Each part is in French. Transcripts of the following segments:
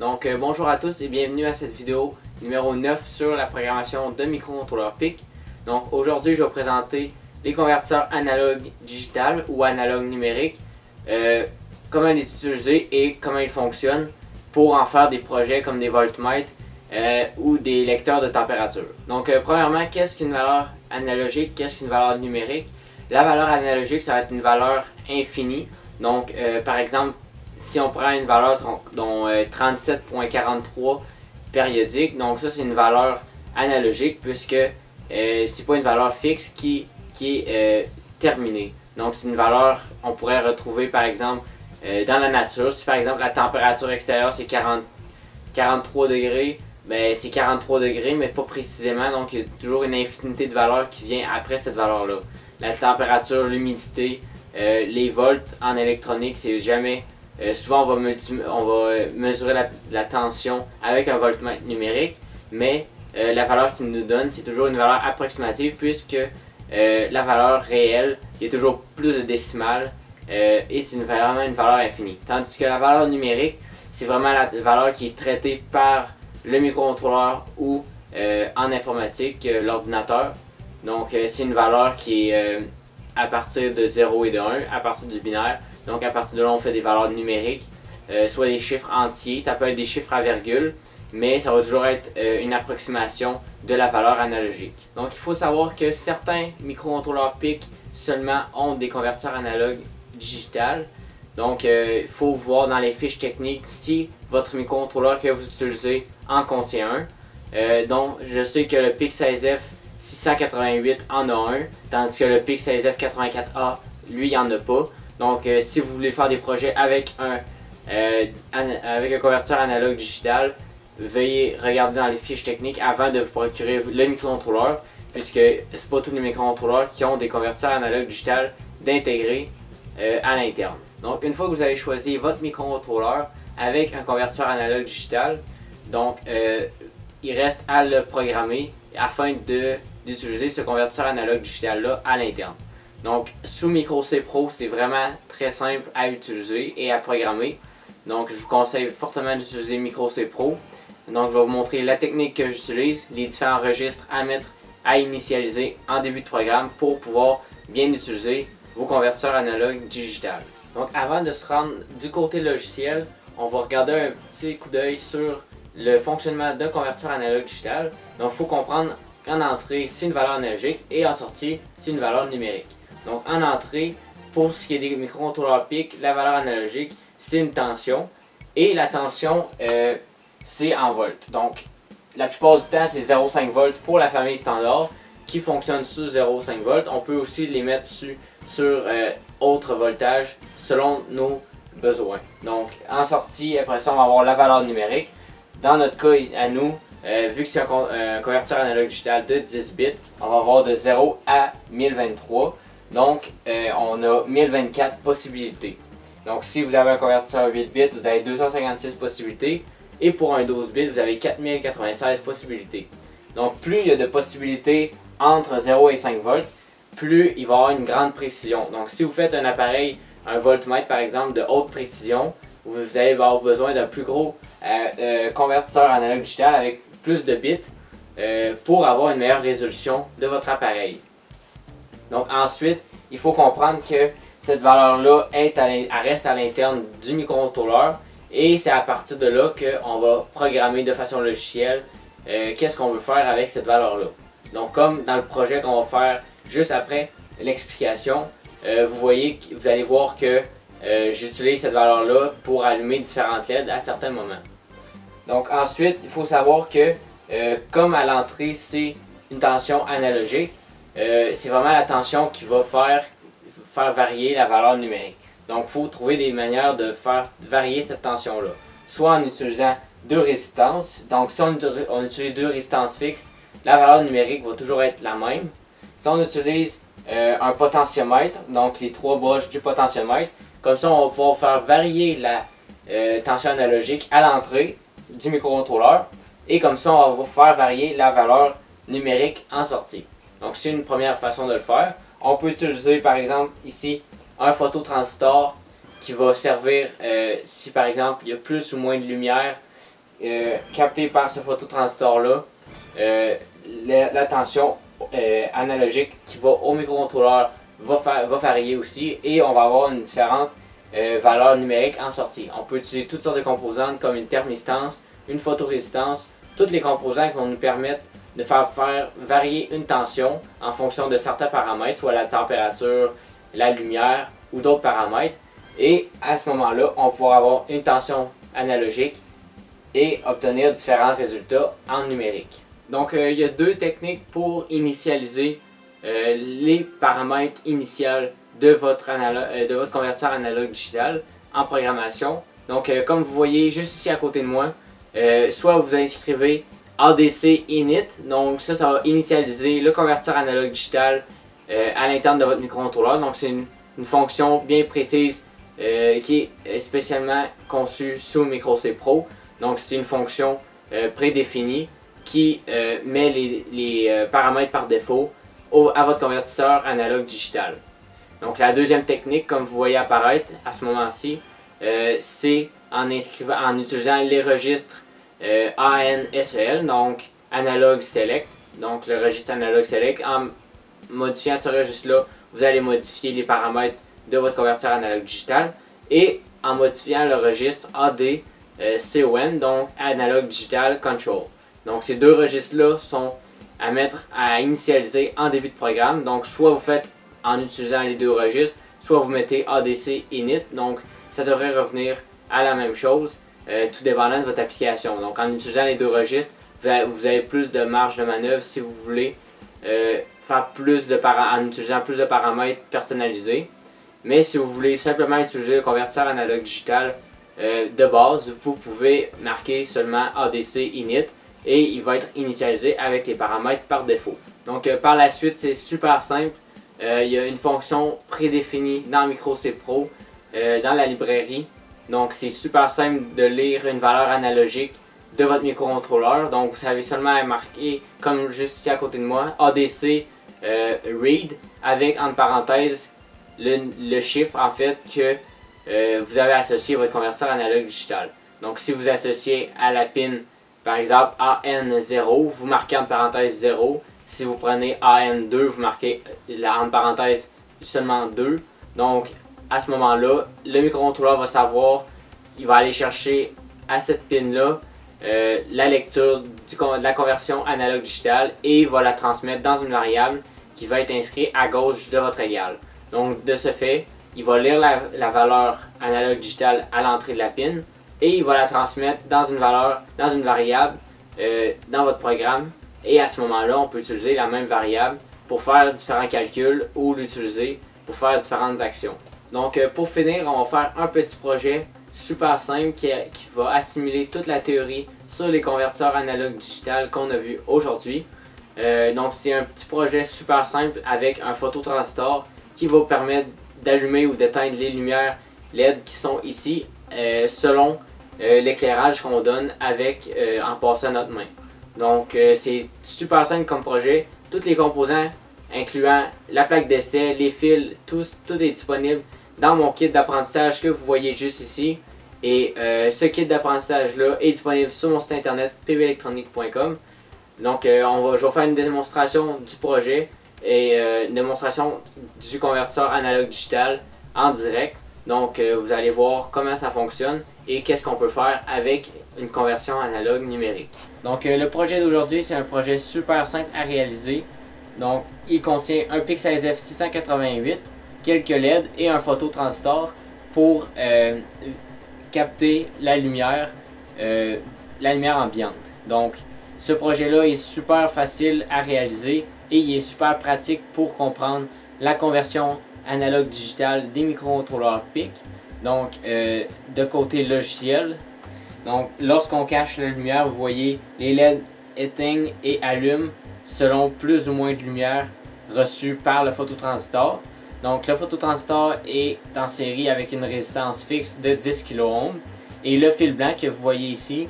Donc euh, bonjour à tous et bienvenue à cette vidéo numéro 9 sur la programmation de microcontrôleurs PIC. Donc aujourd'hui je vais présenter les convertisseurs analogue digital ou analogue numérique, euh, comment les utiliser et comment ils fonctionnent pour en faire des projets comme des voltmètres euh, ou des lecteurs de température. Donc premièrement, qu'est-ce qu'une valeur analogique, qu'est-ce qu'une valeur numérique? La valeur analogique ça va être une valeur infinie. Donc par exemple si on prend une valeur dont 37.43 euh, périodique, donc ça c'est une valeur analogique puisque euh, c'est pas une valeur fixe qui, qui est euh, terminée. Donc c'est une valeur, on pourrait retrouver par exemple dans la nature. Si par exemple la température extérieure c'est 43 degrés, ben c'est 43 degrés mais pas précisément. Donc il y a toujours une infinité de valeurs qui vient après cette valeur-là. La température, l'humidité, les volts en électronique, c'est jamais euh, souvent, on va, on va euh, mesurer la, tension avec un voltmètre numérique, mais euh, la valeur qu'il nous donne, c'est toujours une valeur approximative puisque la valeur réelle, il y a toujours plus de décimales et c'est vraiment une valeur infinie. Tandis que la valeur numérique, c'est vraiment la valeur qui est traitée par le microcontrôleur ou en informatique, l'ordinateur. Donc, c'est une valeur qui est à partir de 0 et de 1, à partir du binaire. Donc à partir de là, on fait des valeurs numériques, euh, soit des chiffres entiers, ça peut être des chiffres à virgule, mais ça va toujours être euh, une approximation de la valeur analogique. Donc il faut savoir que certains microcontrôleurs PIC seulement ont des convertisseurs analogues digital. Donc euh, il faut voir dans les fiches techniques si votre microcontrôleur que vous utilisez en contient un. donc je sais que le PIC 16F 688 en a un, tandis que le PIC 16F 84A, lui, il en a pas. Donc, euh, si vous voulez faire des projets avec un, euh, avec un convertisseur analogue digital, veuillez regarder dans les fiches techniques avant de vous procurer le microcontrôleur, puisque c'est pas tous les microcontrôleurs qui ont des convertisseurs analogue digital d'intégrer euh, à l'interne. Donc, une fois que vous avez choisi votre microcontrôleur avec un convertisseur analogue digital, donc il reste à le programmer afin d'utiliser ce convertisseur analogue digital là à l'interne. Donc, sous Micro C Pro, c'est vraiment très simple à utiliser et à programmer. Donc, je vous conseille fortement d'utiliser Micro C Pro. Donc, je vais vous montrer la technique que j'utilise, les différents registres à mettre, à initialiser en début de programme pour pouvoir bien utiliser vos convertisseurs analogues digital. Donc, avant de se rendre du côté logiciel, on va regarder un petit coup d'œil sur le fonctionnement d'un convertisseur analogue digital. Donc, il faut comprendre qu'en entrée, c'est une valeur analogique et en sortie, c'est une valeur numérique. Donc en entrée, pour ce qui est des microcontrôleurs PIC, la valeur analogique, c'est une tension. Et la tension, euh, c'est en volts. Donc la plupart du temps, c'est 0,5 volts pour la famille standard qui fonctionne sous 0,5 volts. On peut aussi les mettre sur, sur euh, autre voltage selon nos besoins. Donc en sortie, après ça, on va avoir la valeur numérique. Dans notre cas, à nous, euh, vu que c'est un, un, convertisseur analogue digital de 10 bits, on va avoir de 0 à 1023. Donc, euh, on a 1024 possibilités. Donc, si vous avez un convertisseur 8 bits, vous avez 256 possibilités. Et pour un 12 bits, vous avez 4096 possibilités. Donc, plus il y a de possibilités entre 0 et 5 volts, plus il va y avoir une grande précision. Donc, si vous faites un appareil, un voltmètre par exemple, de haute précision, vous allez avoir besoin d'un plus gros euh, euh, convertisseur analogue digital avec plus de bits pour avoir une meilleure résolution de votre appareil. Donc ensuite, il faut comprendre que cette valeur-là reste à l'interne du microcontrôleur et c'est à partir de là qu'on va programmer de façon logicielle euh, qu'est-ce qu'on veut faire avec cette valeur-là. Donc comme dans le projet qu'on va faire juste après l'explication, euh, vous voyez, vous allez voir que euh, j'utilise cette valeur-là pour allumer différentes LED à certains moments. Donc ensuite, il faut savoir que comme à l'entrée c'est une tension analogique, euh, c'est vraiment la tension qui va faire, varier la valeur numérique. Donc, il faut trouver des manières de faire varier cette tension-là. Soit en utilisant deux résistances. Donc, si on, utilise deux résistances fixes, la valeur numérique va toujours être la même. Si on utilise euh, un potentiomètre, donc les trois broches du potentiomètre, comme ça, on va pouvoir faire varier la euh, tension analogique à l'entrée du microcontrôleur. Et comme ça, on va faire varier la valeur numérique en sortie. Donc c'est une première façon de le faire. On peut utiliser par exemple ici un phototransistor qui va servir euh, si par exemple il y a plus ou moins de lumière euh, capter par ce phototransistor-là euh, la, tension analogique qui va au microcontrôleur va, va varier aussi et on va avoir une différente valeur numérique en sortie. On peut utiliser toutes sortes de composantes comme une thermistance, une photorésistance, tous les composants qui vont nous permettre de faire, varier une tension en fonction de certains paramètres, soit la température, la lumière ou d'autres paramètres. Et à ce moment-là, on pourra avoir une tension analogique et obtenir différents résultats en numérique. Donc, euh, il y a deux techniques pour initialiser euh, les paramètres initiaux de votre, euh, de votre converteur analogue digital en programmation. Donc, comme vous voyez juste ici à côté de moi, soit vous inscrivez ADC init, donc ça, ça va initialiser le converteur analogue digital euh, à l'interne de votre microcontrôleur. Donc, c'est une, fonction bien précise euh, qui est spécialement conçue sous Micro Pro. Donc, c'est une fonction euh, prédéfinie qui euh, met les, euh, paramètres par défaut au- à votre convertisseur analogue digital. Donc la deuxième technique, comme vous voyez apparaître à ce moment-ci, euh, c'est en, en utilisant les registres euh, ANSEL, donc Analog Select, donc le registre Analog Select. En modifiant ce registre-là, vous allez modifier les paramètres de votre convertisseur analogue digital et en modifiant le registre AD euh, CON, donc Analog Digital Control. Donc ces deux registres-là sont à mettre à initialiser en début de programme. Donc soit vous faites en utilisant les deux registres, soit vous mettez ADC init. Donc ça devrait revenir à la même chose, euh, tout dépendant de votre application. Donc en utilisant les deux registres, vous avez, plus de marge de manœuvre si vous voulez euh, faire plus de en utilisant plus de paramètres personnalisés. Mais si vous voulez simplement utiliser le convertisseur analogue digital euh, de base, vous pouvez marquer seulement ADC init et il va être initialisé avec les paramètres par défaut. Donc par la suite, c'est super simple. Il y a une fonction prédéfinie dans Micro C Pro, dans la librairie. Donc c'est super simple de lire une valeur analogique de votre microcontrôleur. Donc vous avez seulement à marquer, comme juste ici à côté de moi, ADC euh, read avec entre parenthèses le, chiffre en fait que euh, vous avez associé votre convertisseur analogue digital. Donc si vous associez à la pin par exemple AN0, vous marquez en parenthèse 0. Si vous prenez AN2, vous marquez euh, la, en parenthèse seulement 2. Donc à ce moment-là, le microcontrôleur va savoir qu'il va aller chercher à cette pin-là euh, la lecture de la conversion analogue digitale et va la transmettre dans une variable qui va être inscrite à gauche de votre égal. Donc de ce fait, il va lire la, valeur analogue digitale à l'entrée de la pin et il va la transmettre dans une valeur, dans une variable euh, dans votre programme. Et à ce moment-là, on peut utiliser la même variable pour faire différents calculs ou l'utiliser pour faire différentes actions. Donc euh, pour finir, on va faire un petit projet super simple qui, va assimiler toute la théorie sur les convertisseurs analogues digital qu'on a vu aujourd'hui. Euh, donc c'est un petit projet super simple avec un phototransistor qui va permettre d'allumer ou d'éteindre les lumières LED qui sont ici euh, selon l'éclairage qu'on donne avec en passant notre main. Donc c'est super simple comme projet. Tous les composants incluant la plaque d'essai, les fils, tout, tout est disponible dans mon kit d'apprentissage que vous voyez juste ici. Et euh, ce kit d'apprentissage-là est disponible sur mon site internet pbelectronique.com. Donc euh, on va, je vais faire une démonstration du projet et euh, une démonstration du convertisseur analogue digital en direct. Donc vous allez voir comment ça fonctionne et qu'est-ce qu'on peut faire avec une conversion analogue numérique. Donc le projet d'aujourd'hui c'est un projet super simple à réaliser. Donc il contient un Pixel F688, quelques LED et un phototransistor pour euh, capter la lumière, euh, la lumière ambiante. Donc ce projet-là est super facile à réaliser et il est super pratique pour comprendre la conversion analogue digitale des microcontrôleurs PIC. Donc, euh, de côté logiciel, donc lorsqu'on cache la lumière, vous voyez les LED éteignent et allument selon plus ou moins de lumière reçue par le phototransistor. Donc, le phototransistor est en série avec une résistance fixe de 10 kΩ et le fil blanc que vous voyez ici,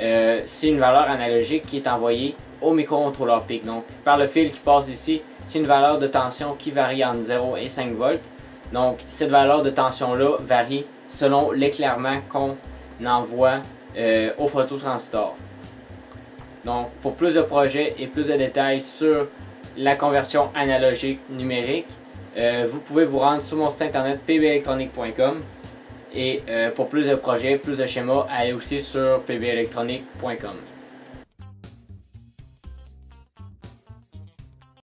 euh, c'est une valeur analogique qui est envoyée au microcontrôleur PIC. Donc, par le fil qui passe ici, c'est une valeur de tension qui varie entre 0 et 5 volts. Donc, cette valeur de tension-là varie selon l'éclairement qu'on envoie euh, au phototransistor. Donc, pour plus de projets et plus de détails sur la conversion analogique numérique, euh, vous pouvez vous rendre sur mon site internet pbelectronique.com et euh, pour plus de projets, plus de schémas, allez aussi sur pbelectronique.com.